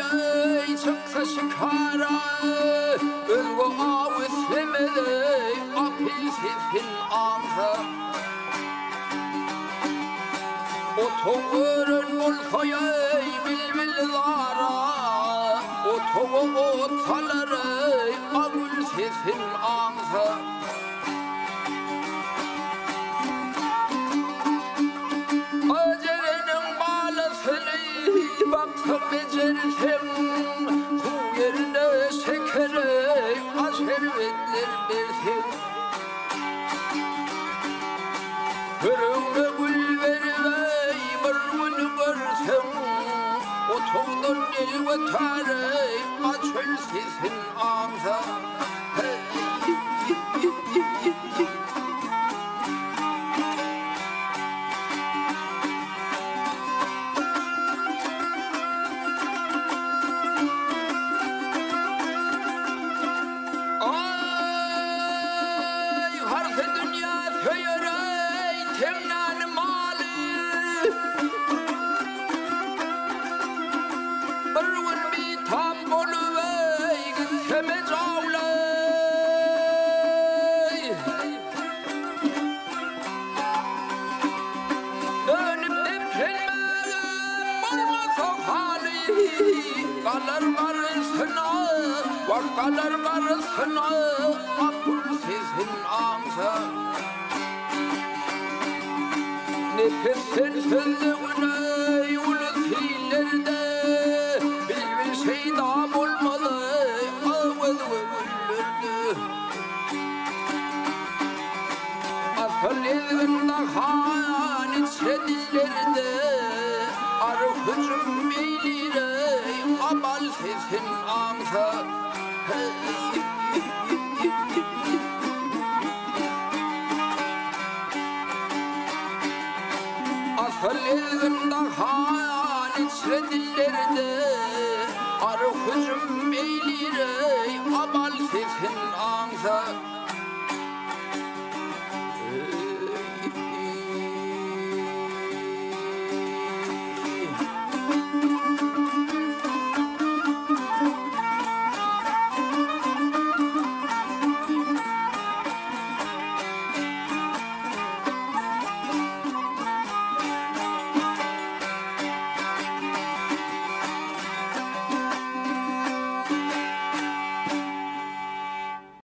ei tøkfæsik hara Ulva av uthimmelei Apils hit finn andre Og tåren molka jeg vil vil vara Og tåg og 从头你我他人，把全心心安分。Hali Kalar karısına, var kalar karısına Akıl sizin amsa Nefesin sözlüğüne yolu filerde Bir bir şey daha olmalı Ağız ömürlürdü Asıl evinde han içredilerde Arı hücum meylire Amal sesin amsa Asıl evinde han içredilerde Arı hücum meylire Amal sesin amsa